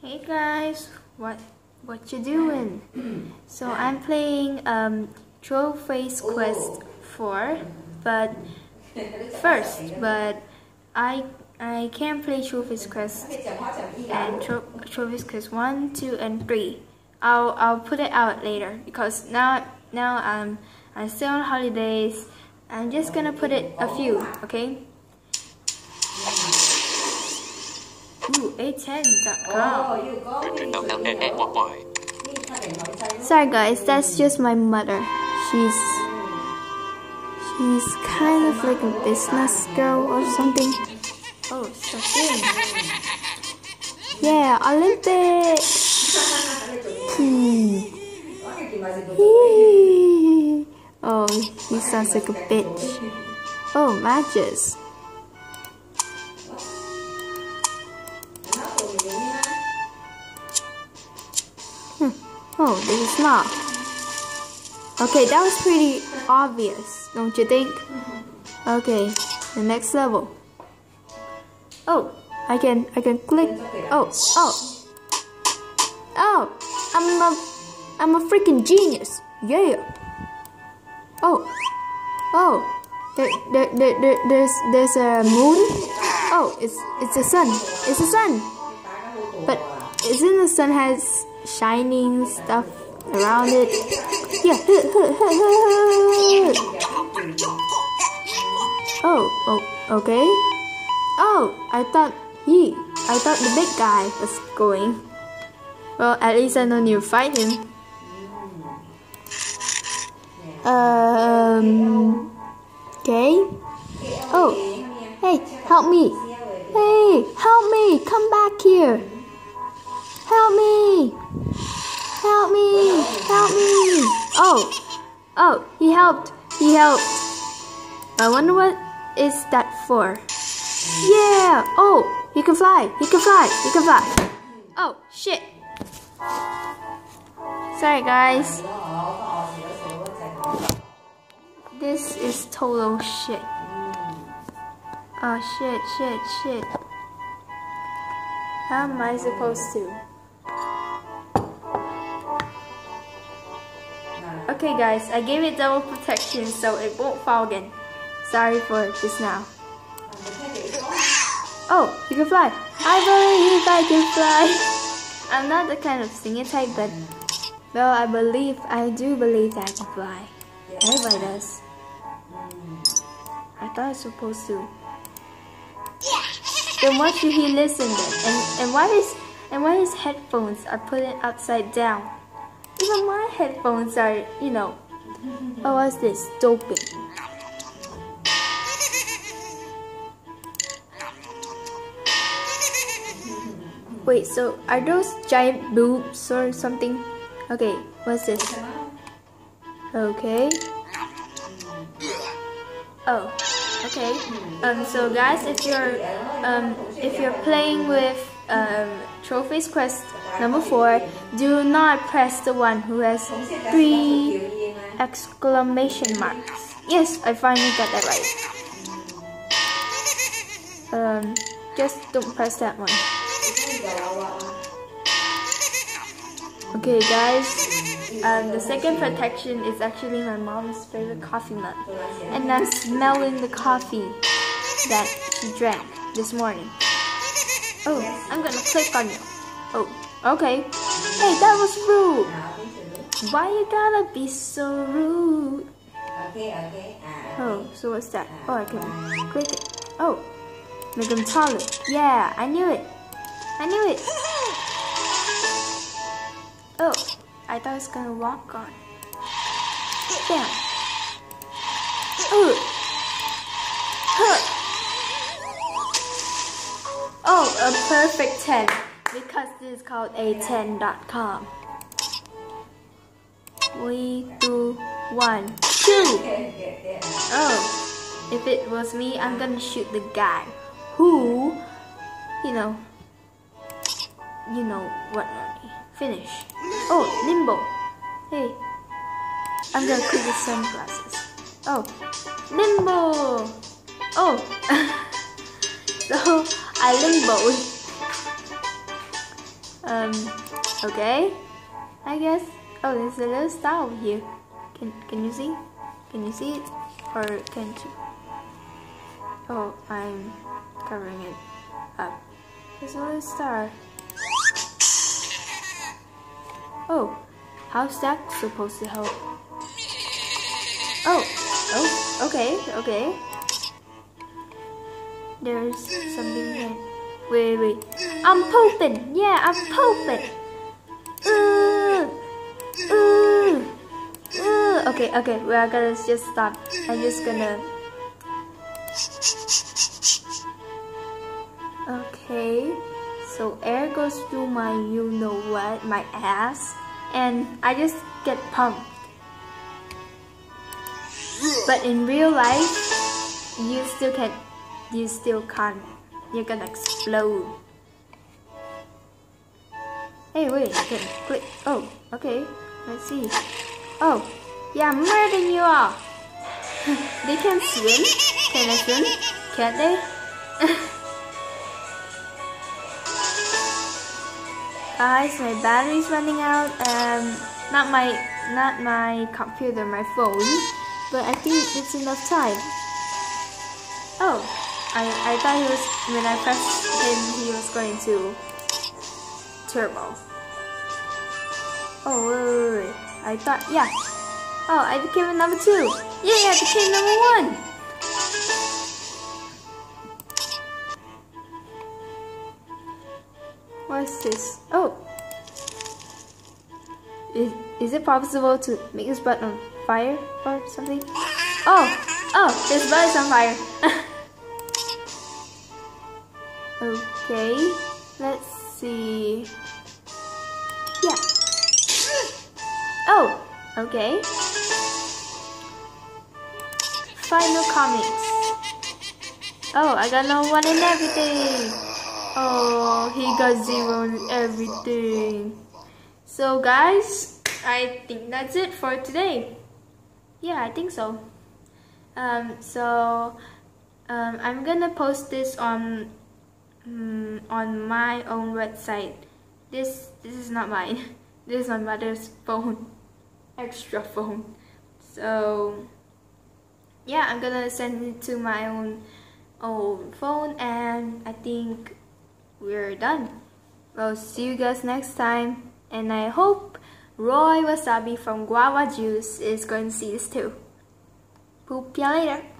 Hey guys, what what you doing? So I'm playing um Trollface Quest 4, but first, but I I can't play Trollface Quest and Tro Trollface Quest 1, 2 and 3. I'll I'll put it out later because now now I'm I'm still on holidays. I'm just gonna put it a few, okay? Ooh, a10.com. Sorry guys, that's just my mother. She's she's kind of like a business girl or something. Oh, something. Yeah, Olympics. Hmm. oh, he sounds like a bitch. Oh, matches. Oh, this is not. Okay, that was pretty obvious, don't you think? Okay, the next level. Oh, I can I can click. Oh, oh. Oh, I'm a I'm a freaking genius. Yeah. Oh. Oh. There, there, there, there, there's there's a moon. Oh, it's it's a sun. It's a sun. But isn't the sun has shining stuff around it? Yeah. oh, oh, okay. Oh, I thought he, I thought the big guy was going. Well, at least I need to fight him. Um. Okay. Oh. Hey, help me. Hey, help me. Come back here. Help me. Help me. Help me. Oh. Oh, he helped. He helped. I wonder what is that for. Yeah. Oh, he can fly. He can fly. He can fly. Oh, shit. Sorry, guys. This is total shit. Oh, shit, shit, shit. How am I supposed to? Okay, guys, I gave it double protection so it won't fall again. Sorry for just now. Oh, you can fly. I believe I can fly. I'm not the kind of singer type, but well, I believe, I do believe that I can fly. Everybody does. I thought I was supposed to. Then why should he listen then? And and why his and why his headphones are put upside down? Even my headphones are, you know. Oh, what's this? Doping. Wait, so are those giant boobs or something? Okay, what's this? Okay. Oh, okay. Um, so guys, if you're um, if you're playing with um, Trollface Quest number four, do not press the one who has three exclamation marks. Yes, I finally got that right. Um, just don't press that one. Okay guys, um, the second protection is actually my mom's favorite coffee mug. And I'm smelling the coffee that she drank this morning. Oh, I'm gonna click on you. Oh, okay. Hey, that was rude. Why you gotta be so rude? Okay, okay. Oh, so what's that? Oh, I can click it. Oh, make them taller. Yeah, I knew it. I knew it. Oh, I thought I was gonna walk on. Bam. Oh. Huh. Oh, a perfect 10. Because this is called a10.com. Three, two, one, two. Oh, if it was me, I'm gonna shoot the guy who, you know, you know what, finish. Oh, limbo. Hey, I'm gonna put the sunglasses. Oh, limbo. Oh, so I limbo. Um, okay. I guess. Oh, there's a little star over here. Can can you see? Can you see it? Or can't you? Oh, I'm covering it up. There's a little star. Oh, how's that supposed to help? Oh, oh, okay, okay. There's something here. Wait, wait. I'm pooping. Yeah, I'm pooping. Uh, uh, uh. Okay, okay. We're gonna just stop. I'm just gonna. Okay. So air goes through my you know what, my ass, and I just get pumped. But in real life, you still can, you still can't. You're gonna explode. Hey, wait, I quick. Oh, okay. Let's see. Oh, yeah, I'm murdering you all. they can swim. Can they swim? Can't they? Guys, my battery's running out. Um, not my, not my computer, my phone. But I think it's enough time. Oh, I, I thought he was, when I pressed him, he was going to turbo. Oh, wait, wait, wait. I thought, yeah. Oh, I became number two. Yeah, I became number one. What's this? Oh! Is, is it possible to make this button on fire or something? Oh! Oh! This button's on fire! okay. Let's see. Yeah. Oh! Okay. Final comics. Oh, I got no one in everything! Oh, he got zero in everything. So guys, I think that's it for today. Yeah, I think so. Um, so um, I'm gonna post this on um, on my own website. This this is not mine. This is my mother's phone, extra phone. So yeah, I'm gonna send it to my own own phone, and I think we're done. Well, see you guys next time. And I hope Roi Wasabi from Guava Juice is going to see this too. Poop ya later.